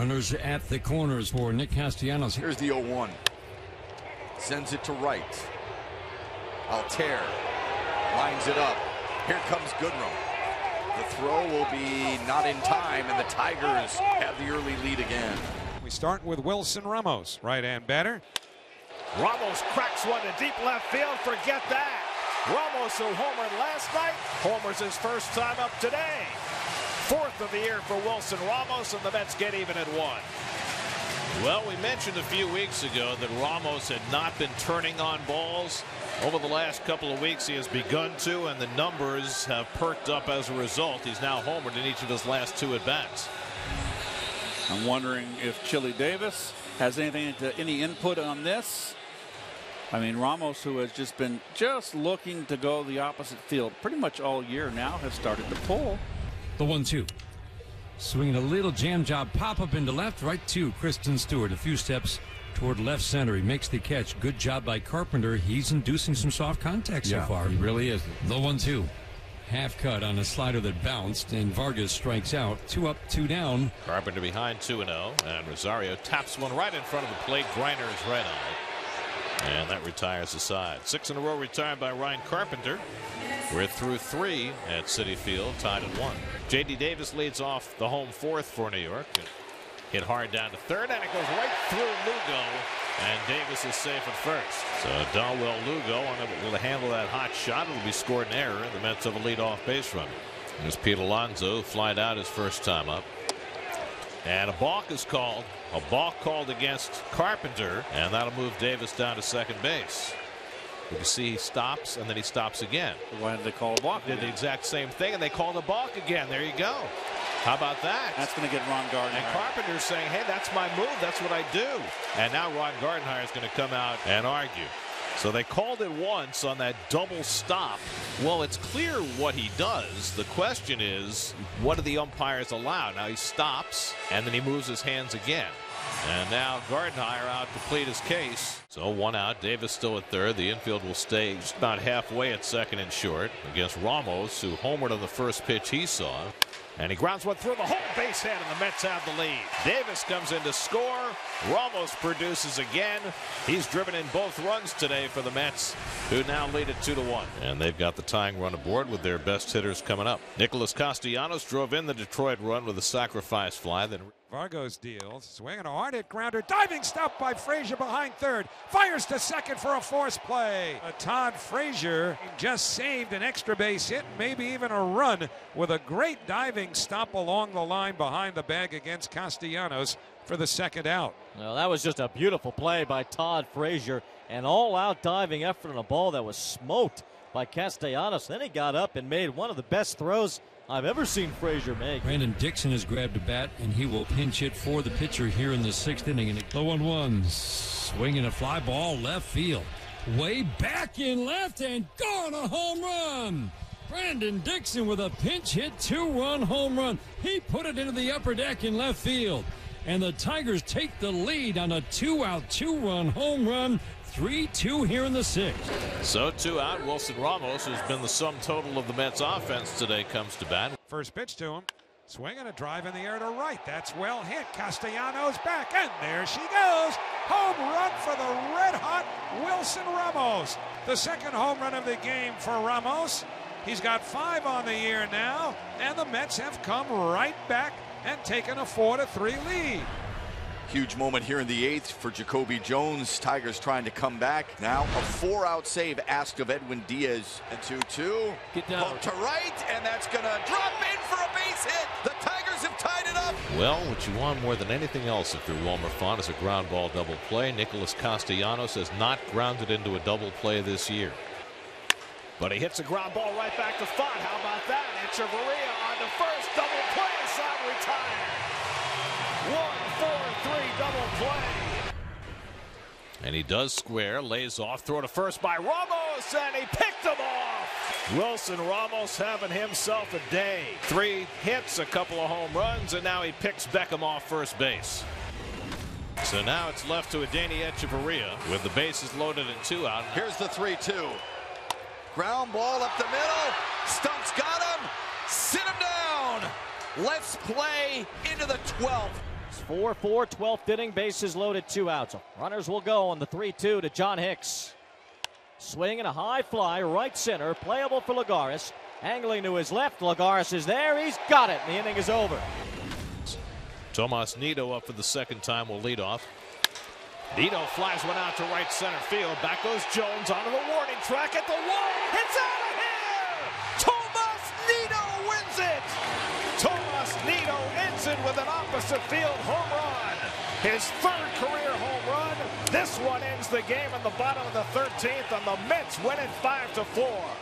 Runners at the corners for Nick Castellanos. Here's the 0-1. Sends it to right. Altherr lines it up. Here comes Goodrum. The throw will be not in time, and the Tigers have the early lead again. We start with Wilson Ramos, right-hand batter. Ramos cracks one to deep left field. Forget that. Ramos, who homered last night, homers his first time up today. Fourth of the year for Wilson Ramos, and the Mets get even at one. Well, we mentioned a few weeks ago that Ramos had not been turning on balls. Over the last couple of weeks, he has begun to, and the numbers have perked up as a result. He's now homered in each of his last two at bats. I'm wondering if Chili Davis has anything to any input on this. I mean, Ramos, who has just been just looking to go the opposite field pretty much all year now, has started to pull. The one-two. Swinging a little jam job pop up into left, right to Christin Stewart. A few steps toward left center. He makes the catch. Good job by Carpenter. He's inducing some soft contact yeah, so far. He really is. The one-two. Half cut on a slider that bounced, and Vargas strikes out. Two up, two down. Carpenter behind 2 0, and Rosario taps one right in front of the plate. Greiner is right on it. And that retires the side. Six in a row retired by Ryan Carpenter. We're through three at Citi Field, tied at one. J.D. Davis leads off the home fourth for New York. Hit hard down to third, and it goes right through Lugo. And Davis is safe at first. So Dawel Lugo unable to handle that hot shot. It'll be scored in error. The Mets have a lead-off base runner. There's Pete Alonso flying out his first time up. And a balk is called. A balk called against Carpenter. And that'll move Davis down to second base. You can see he stops and then he stops again. Why did they call a balk? Did the exact same thing and they called a balk again. There you go. How about that? That's going to get Ron Gardenhire. And Carpenter's saying, hey, that's my move. That's what I do. And now Ron Gardenhire is going to come out and argue. So they called it once on that double stop. Well, it's clear what he does. The question is, what do the umpires allow? Now he stops and then he moves his hands again. And now Gardenhire out to plead his case. So one out. Davis still at third. The infield will stay just about halfway at second and short against Ramos, who homered on the first pitch he saw. And he grounds one through the whole base hit, and the Mets have the lead. Davis comes in to score. Ramos produces again. He's driven in both runs today for the Mets, who now lead it 2 to 1. And they've got the tying run aboard with their best hitters coming up. Nicholas Castellanos drove in the Detroit run with a sacrifice fly. Then Vargas deals, swinging a hard hit grounder, diving stop by Frazier behind third, fires to second for a force play. A Todd Frazier just saved an extra base hit, maybe even a run, with a great diving stop along the line behind the bag against Castellanos for the second out. Well, that was just a beautiful play by Todd Frazier, an all-out diving effort on a ball that was smoked by Castellanos. Then he got up and made one of the best throws I've ever seen Frazier make. Brandon Dixon has grabbed a bat, and he will pinch hit for the pitcher here in the sixth inning. And the 1 1 swinging a fly ball left field. Way back in left and gone a home run. Brandon Dixon with a pinch hit two run home run. He put it into the upper deck in left field. And the Tigers take the lead on a two out, two run home run 3 2 here in the sixth. So two out. Wilson Ramos, who's been the sum total of the Mets offense today, comes to bat. First pitch to him. Swinging a drive in the air to right. That's well hit. Castellanos back, and there she goes. Home run for the red hot Wilson Ramos. The second home run of the game for Ramos. He's got five on the year now, and the Mets have come right back and taken a 4 to 3 lead. Huge moment here in the eighth for Jacoby Jones. Tigers trying to come back. Now a four out save asked of Edwin Diaz. And 2 2. Get down. Hook to right, and that's going to drop in for a base hit. The Tigers have tied it up. Well, what you want more than anything else if you're Wilmer Font is a ground ball double play. Nicholas Castellanos has not grounded into a double play this year. But he hits a ground ball right back to Font. How about that? Hechavarria on the first double play. Side retired. One, four, three double play. And he does square, lays off, throw to first by Ramos, and he picked him off. Wilson Ramos having himself a day. Three hits, a couple of home runs, and now he picks Beckham off first base. So now it's left to Adeiny Hechavarria with the bases loaded and two out. Here's the 3 2. Ground ball up the middle. Stumpf's got him. Sit him down. Let's play into the 12th. It's 4 4, 12th inning, bases loaded, two outs. Runners will go on the 3 2 to John Hicks. Swing and a high fly, right center, playable for Lagares. Angling to his left, Lagares is there, he's got it, the inning is over. Tomas Nido up for the second time will lead off. Nido flies one out to right center field. Back goes Jones onto the warning track at the wall. It's out of here! Tomas Nido wins it! Tomas Nido ends it with an opposite field home run. His third career home run. This one ends the game in the bottom of the 13th, and the Mets win it 5 to 4.